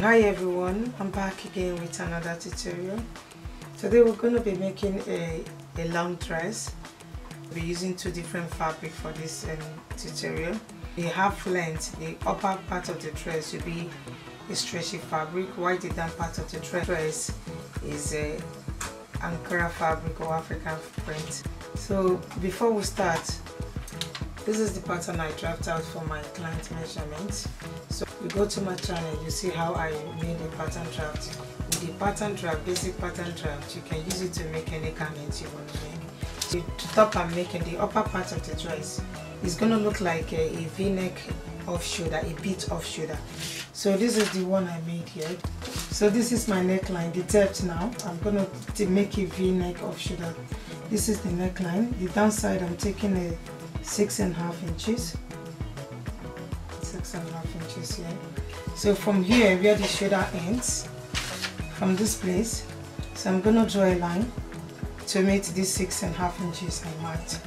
hi everyone. I'm back again with another tutorial. Today we're going to be making a, a long dress. We're using two different fabric for this um, tutorial. The half length. The upper part of the dress will be a stretchy fabric while the down part of the dress is a ankara fabric or african print. So before we start this is the pattern I drafted out for my client measurements. You go to my channel, you see how I made a pattern draft. With the pattern draft, basic pattern draft, you can use it to make any garment you want to make. The top I'm making, the upper part of the dress is going to look like a a v-neck off shoulder, a bit off shoulder. So this is the one I made here. So this is my neckline, the depth now. I'm going to make a v-neck off shoulder. This is the neckline. The downside I'm taking a six and a half inches six and a half inches here. So from here where the shoulder ends from this place so I'm gonna draw a line to meet this six and a half inches I marked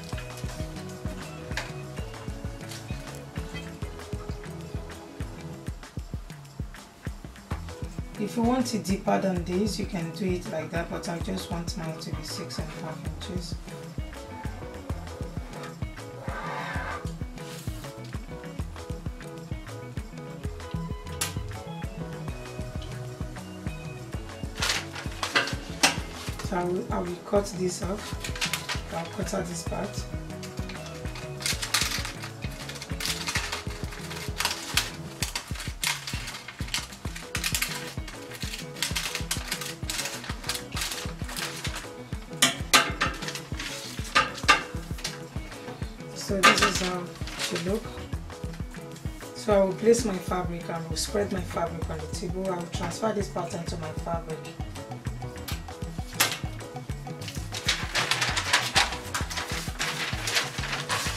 if you want it deeper than this you can do it like that but I just want mine to be six and a half inches So I will, I will cut this off. I'll cut out this part. So this is how it should look. So I will place my fabric and will spread my fabric on the table. I will transfer this pattern to my fabric.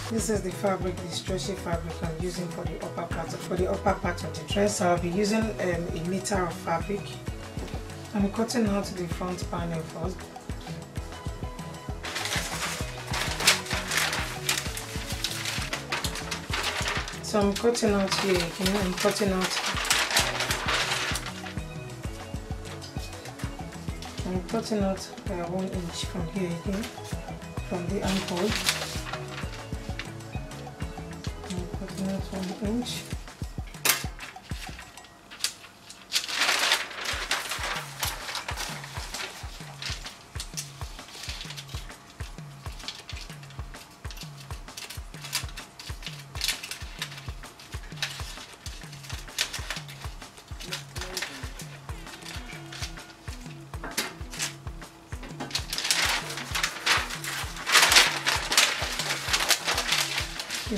This is the fabric, the stretchy fabric I'm using for the upper part of, for the upper part of the dress. I'll be using um, a meter of fabric. I'm cutting out the front panel first. So I'm cutting out here again. I'm cutting out. I'm cutting out uh, one inch from here again, from the ankle. Not one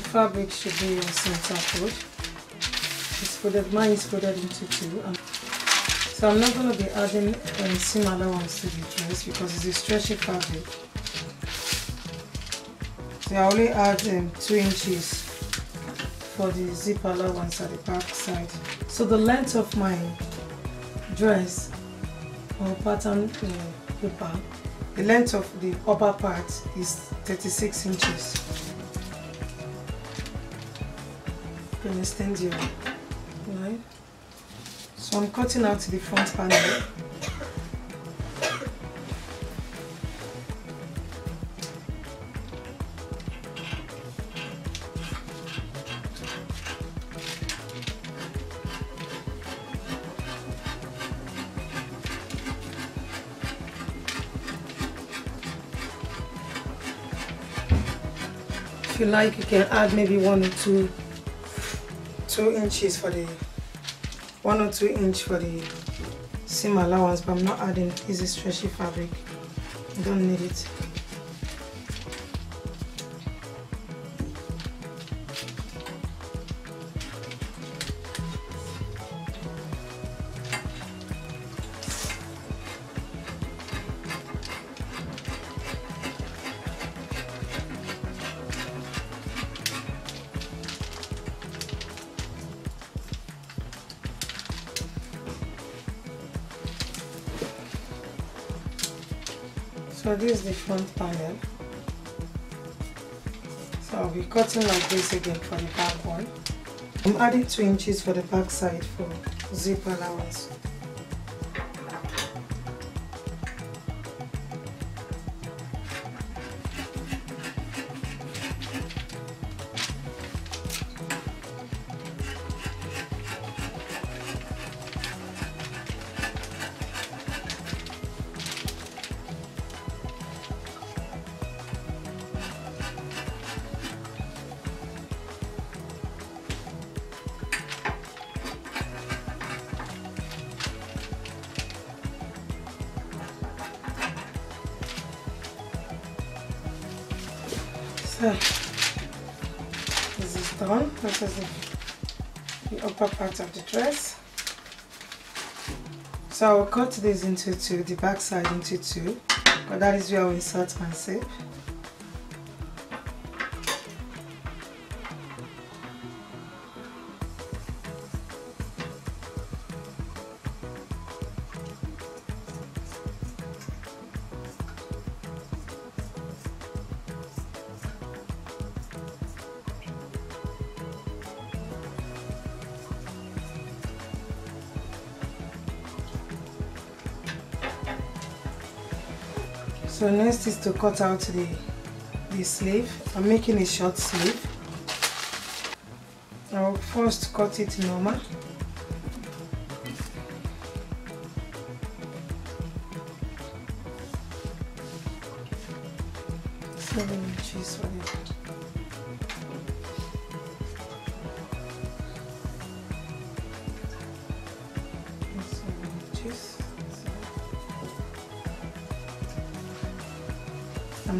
fabric should be on center fold. It's folded, mine is folded into two. Um, so I'm not going to be adding um, seam allowance to the dress because it's a stretchy fabric. So I only add um, 2 inches for the zip allowance at the back side. So the length of my dress or pattern uh, paper, the length of the upper part is 36 inches. Can extend your. So I'm cutting out the front panel. If you like, you can add maybe one or two two inches for the one or two inch for the seam allowance but I'm not adding easy stretchy fabric. I don't need it so this is the front panel. So I'll be cutting like this again for the back one. I'm adding 2 inches for the back side for zip allowance So this is done. This is the, the upper part of the dress. So I will cut this into two, the back side into two, but that is where I will insert my zip. So next is to cut out the, the sleeve. I'm making a short sleeve. I'll first cut it normal.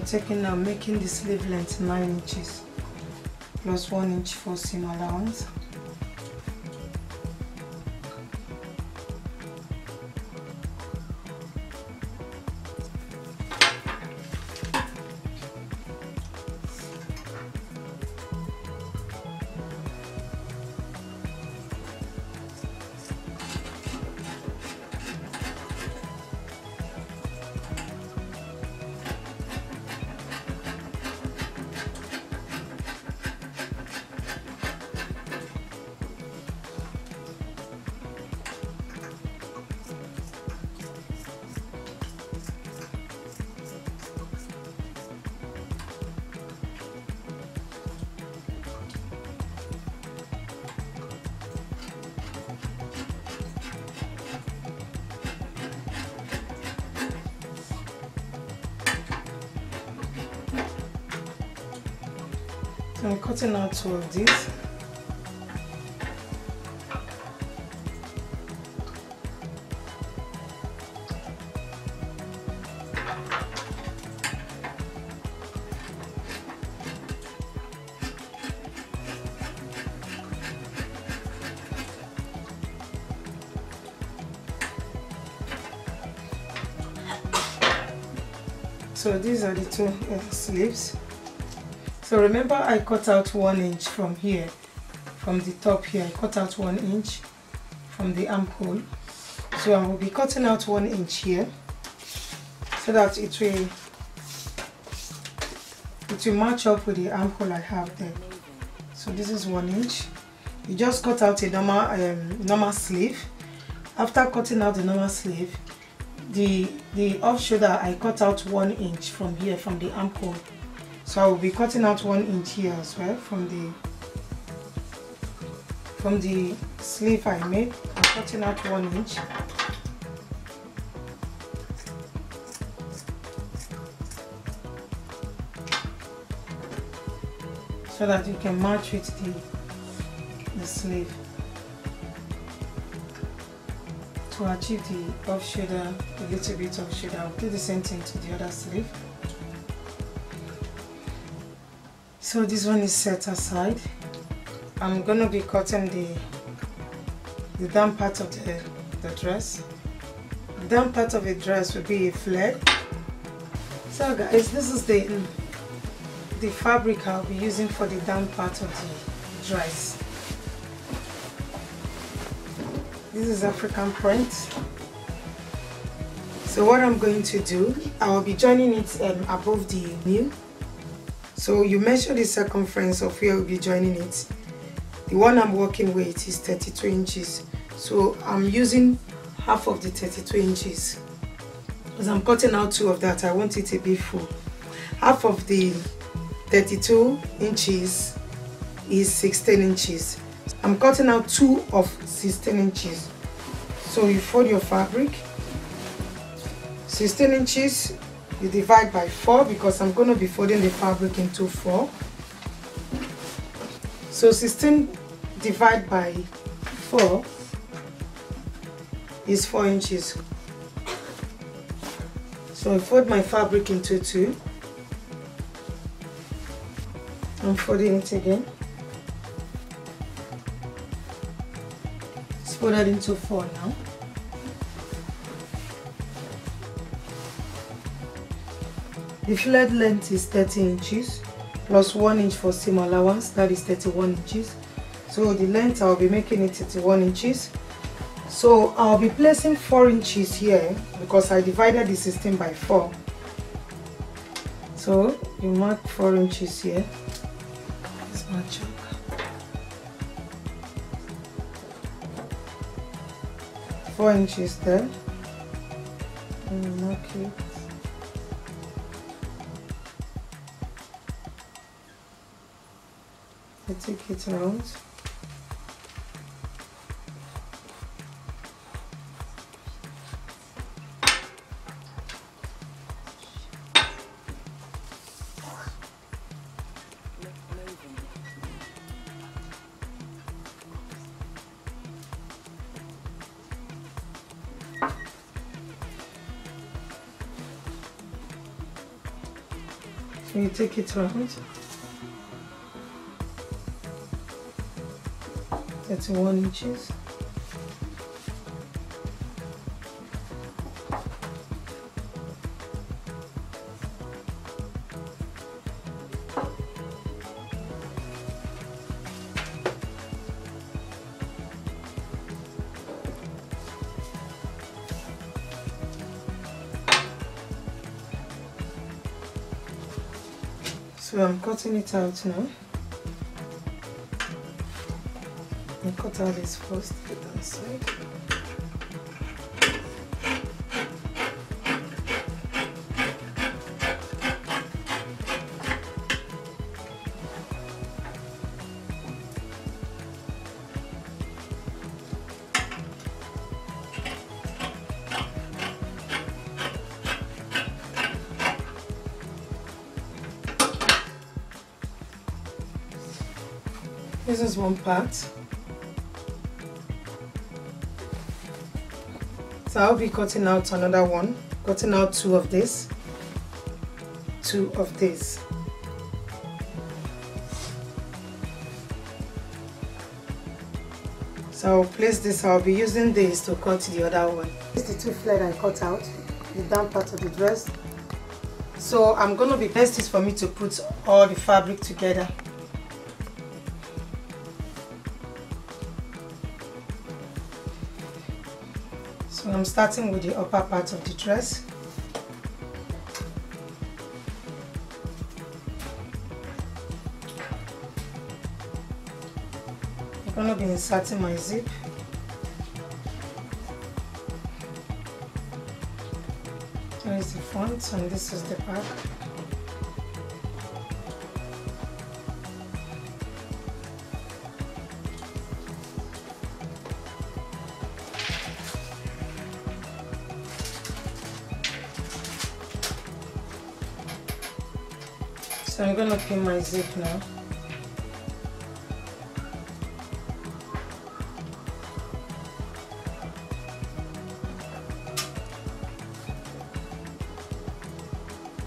Taking now making the sleeve length 9 inches plus 1 inch for seam allowance. I'm cutting out two of these. So these are the two uh, sleeves. So remember I cut out one inch from here, from the top here, I cut out one inch from the armhole. So I will be cutting out one inch here so that it will it will match up with the armhole I have there. So this is one inch. You just cut out a normal um, normal sleeve. After cutting out the normal sleeve, the the off shoulder I cut out one inch from here from the armhole so I will be cutting out one inch here as well from the from the sleeve I made. I'm cutting out one inch. So that you can match with the, the sleeve to achieve the off shoulder a little bit of shoulder I'll do the same thing to the other sleeve so this one is set aside. I'm gonna be cutting the the down part of the, the dress. The down part of the dress will be a flare. So guys this is the the fabric I'll be using for the down part of the dress. This is African print. So what I'm going to do I will be joining it um, above the knee so you measure the circumference of where you'll be joining it. The one I'm working with is 32 inches. so I'm using half of the 32 inches. As I'm cutting out two of that I want it to be full. Half of the 32 inches is 16 inches. I'm cutting out two of 16 inches. So you fold your fabric. 16 inches you divide by 4 because I'm going to be folding the fabric into 4 so 16 divided by 4 is 4 inches. So I fold my fabric into 2 I'm folding it again. Let's fold that into 4 now The flared length is 30 inches plus 1 inch for seam allowance, that is 31 inches. So the length I'll be making it 31 inches. So I'll be placing 4 inches here because I divided the 16 by 4. So you mark 4 inches here. Here's my chalk. 4 inches there. And mark it. Take it out. So you take it out. 31 inches. So I'm cutting it out now. Cut out this first the inside. This is one part. So I'll be cutting out another one, cutting out two of this, two of this. So I'll place this, I'll be using this to cut the other one. This is the two flared I cut out, the down part of the dress. So I'm going to be, best is for me to put all the fabric together. I'm starting with the upper part of the dress. I'm to be inserting my zip. Here is the front and this is the back. So I'm going to pin my zip now.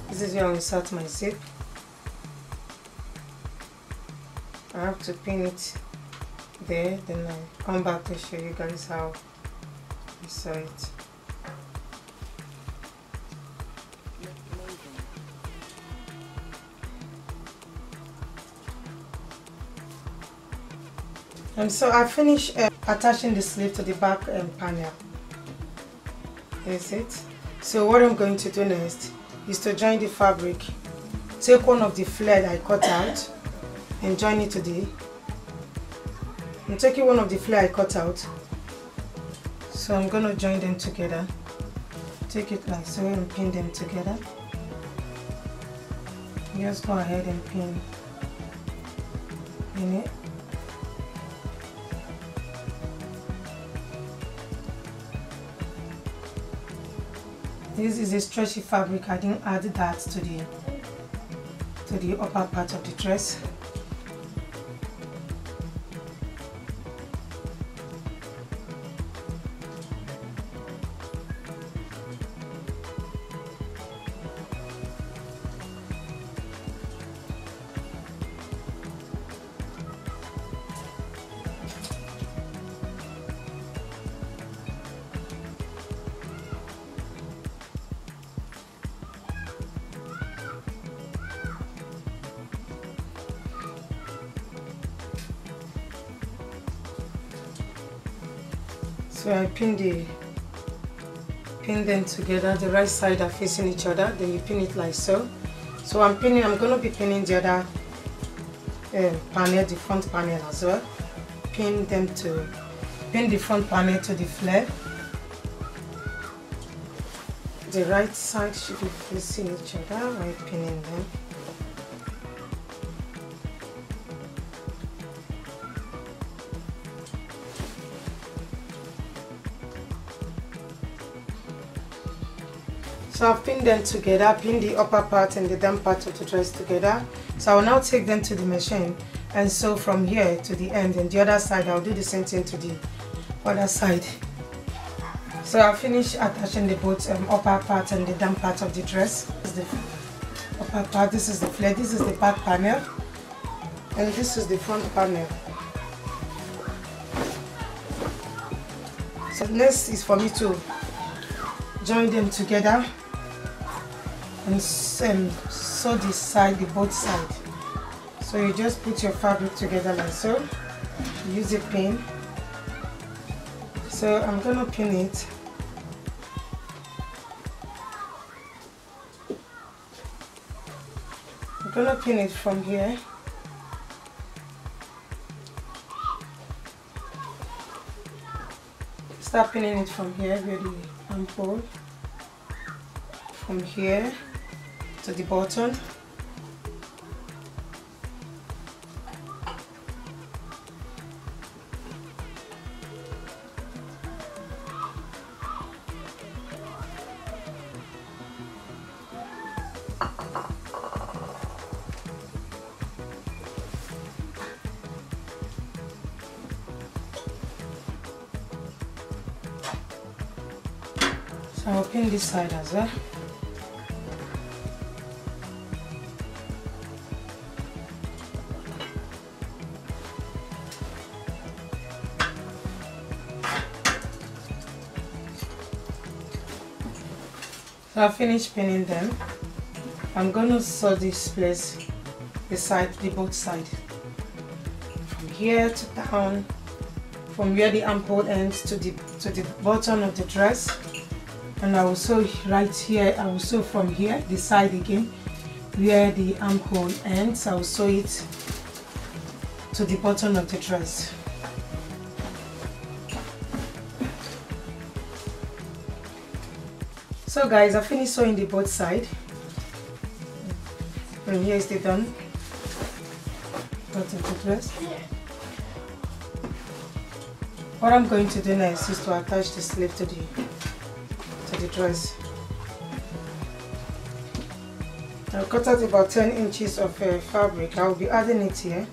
This is where I insert my zip. I have to pin it there, then I come back to show you guys how I sew it. And so I finished uh, attaching the sleeve to the back um, panel. Here's it. So what I'm going to do next is to join the fabric. Take one of the flare I cut out and join it to the I'm taking one of the flare I cut out so I'm gonna join them together take it like so and pin them together just go ahead and pin in it this is a stretchy fabric. I didn't add that to the to the upper part of the dress so I pin the pin them together the right side are facing each other then you pin it like so. So I'm pinning I'm to be pinning the other uh, panel the front panel as well. Pin them to pin the front panel to the flare. The right side should be facing each other while pinning them So I've pinned them together, pinned the upper part and the down part of the dress together. So I will now take them to the machine and sew from here to the end and the other side I'll do the same thing to the other side. So I'll finish attaching the both um, upper part and the down part of the dress. This is the upper part, this is the flare, this is the back panel and this is the front panel. So next is for me to join them together and sew the side, the both side. So you just put your fabric together like so. Use a pin. So I'm gonna pin it. I'm gonna pin it from here. Start pinning it from here where the armhole. From here to the bottom So I'll pin this side as well. So I finished pinning them. I'm going to sew this place, the side, the both side. From here to down, from where the armhole ends to the to the bottom of the dress. And I will sew right here, I will sew from here, the side again, where the armhole ends. I will sew it to the bottom of the dress. So guys, I finished sewing the both side. And here is the done bottom of the dress. What I'm going to do next is to attach the sleeve to the to the dress. I've cut out about 10 inches of uh, fabric. I'll be adding it here.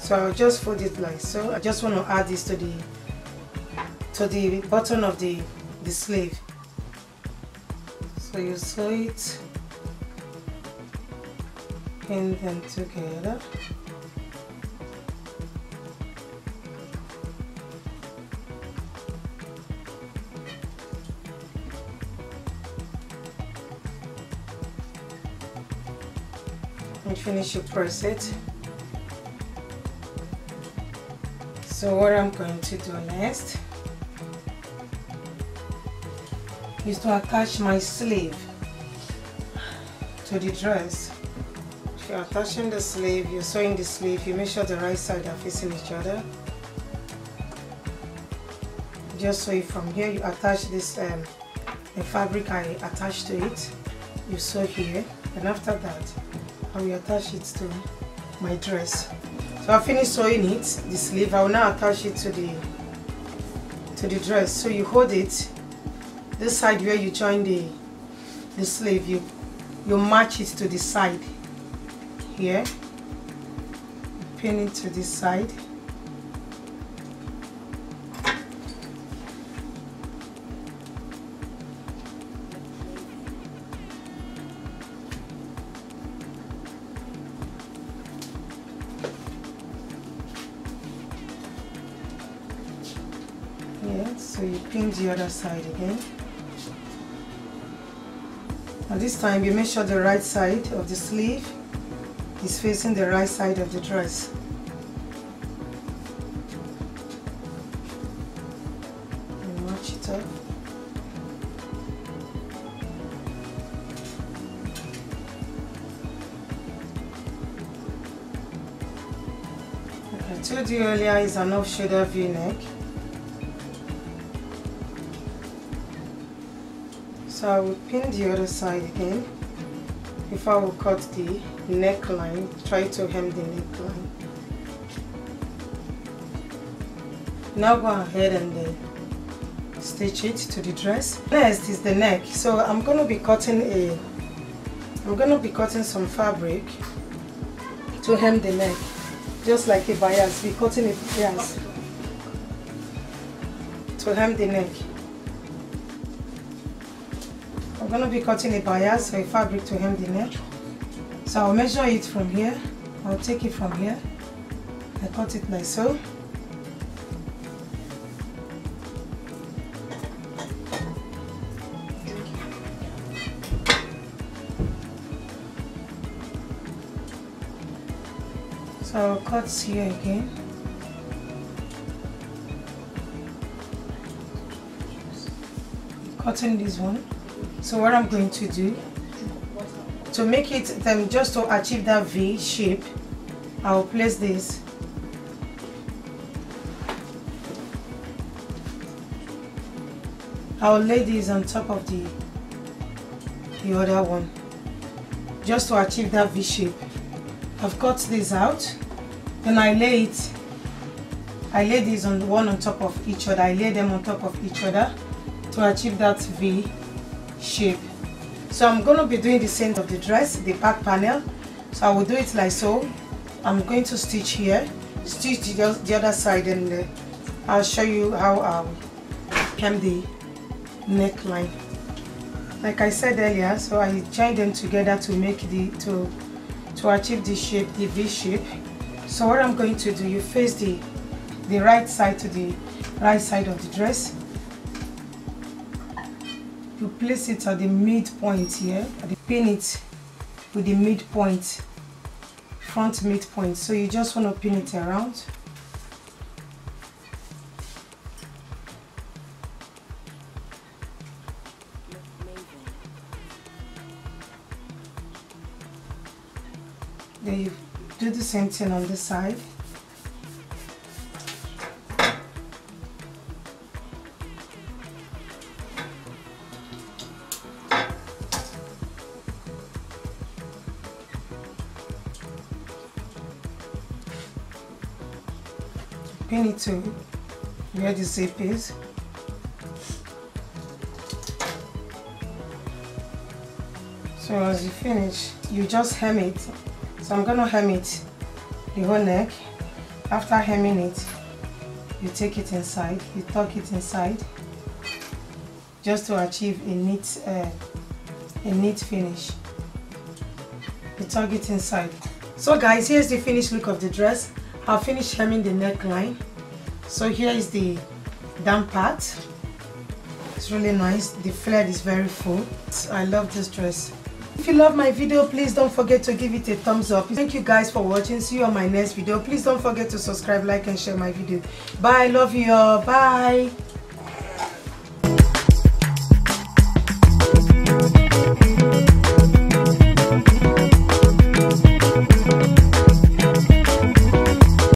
So I'll just fold it like so. I just want to add this to the to the bottom of the the sleeve so you sew it pin them together. And finish you press it so what I'm going to do next is to attach my sleeve to the dress. If you're attaching the sleeve, you're sewing the sleeve, you make sure the right side are facing each other. just sew it from here. You attach this um, the fabric I attached to it. You sew here. And after that I will attach it to my dress. So I finished sewing it the sleeve. I will now attach it to the to the dress. So you hold it this side where you join the the sleeve you you match it to the side here. Pin it to this side. Yeah so you pin the other side again this time you make sure the right side of the sleeve is facing the right side of the dress. And match it up. I told you earlier is an off shoulder v-neck So I will pin the other side again before I will cut the neckline, try to hem the neckline. Now go ahead and uh, stitch it to the dress. Next is the neck. So I'm going to be cutting a, I'm to be cutting some fabric to hem the neck. Just like a bias, be cutting a bias to hem the neck. Going to be cutting a bias or a fabric to hem the neck. So I'll measure it from here. I'll take it from here. I cut it like so. So I'll cut here again. Cutting this one. So what I'm going to do to make it then just to achieve that V shape I'll place this. I'll lay this on top of the the other one just to achieve that V shape. I've cut this out then I lay it I lay these on one on top of each other I lay them on top of each other to achieve that V shape. So I'm going to be doing the same of the dress the back panel. So I will do it like so. I'm going to stitch here stitch the, the other side and uh, I'll show you how I'll hem the neckline. Like I said earlier so I joined them together to make the to to achieve the shape the V shape. So what I'm going to do you face the the right side to the right side of the dress you place it at the midpoint here and pin it with the midpoint front midpoint. So you just want to pin it around. Then you do the same thing on this side it to where the zip is. So as you finish you just hem it. So I'm gonna hem it the whole neck. After hemming it you take it inside you tuck it inside just to achieve a neat uh, a neat finish. You tuck it inside. So guys here's the finished look of the dress. I've finished hemming the neckline so here is the down part. It's really nice. The flare is very full. I love this dress. If you love my video please don't forget to give it a thumbs up. Thank you guys for watching. See you on my next video. Please don't forget to subscribe like and share my video. Bye. Love you all. Bye